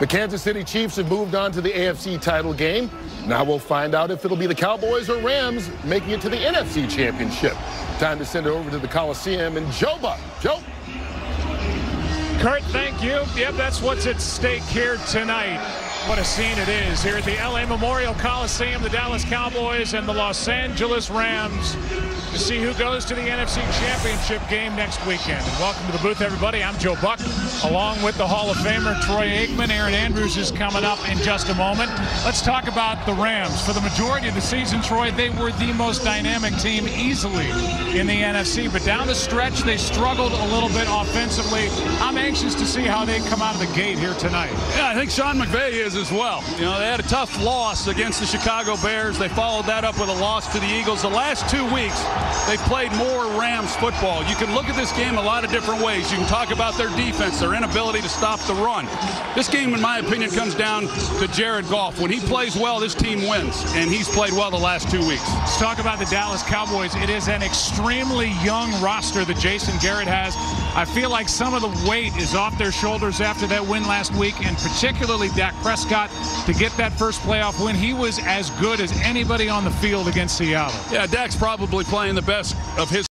The Kansas City Chiefs have moved on to the AFC title game. Now we'll find out if it'll be the Cowboys or Rams making it to the NFC Championship. Time to send it over to the Coliseum and Joe Buck. Joe. Curt, thank you. Yep, that's what's at stake here tonight. What a scene it is here at the LA Memorial Coliseum, the Dallas Cowboys and the Los Angeles Rams to see who goes to the NFC Championship game next weekend. Welcome to the booth, everybody. I'm Joe Buck, along with the Hall of Famer Troy Aikman. Erin Andrews is coming up in just a moment. Let's talk about the Rams. For the majority of the season, Troy, they were the most dynamic team easily in the NFC. But down the stretch, they struggled a little bit offensively. I'm anxious to see how they come out of the gate here tonight. Yeah, I think Sean McVay is as well. You know, they had a tough loss against the Chicago Bears. They followed that up with a loss to the Eagles. The last two weeks, they've played more Rams football. You can look at this game a lot of different ways. You can talk about their defense, their inability to stop the run. This game, in my opinion, comes down to Jared Goff. When he plays well, this team wins, and he's played well the last two weeks. Let's talk about the Dallas Cowboys. It is an extremely young roster that Jason Garrett has. I feel like some of the weight is off their shoulders after that win last week, and particularly Dak Prescott to get that first playoff win. He was as good as anybody on the field against Seattle. Yeah, Dak's probably playing the best of his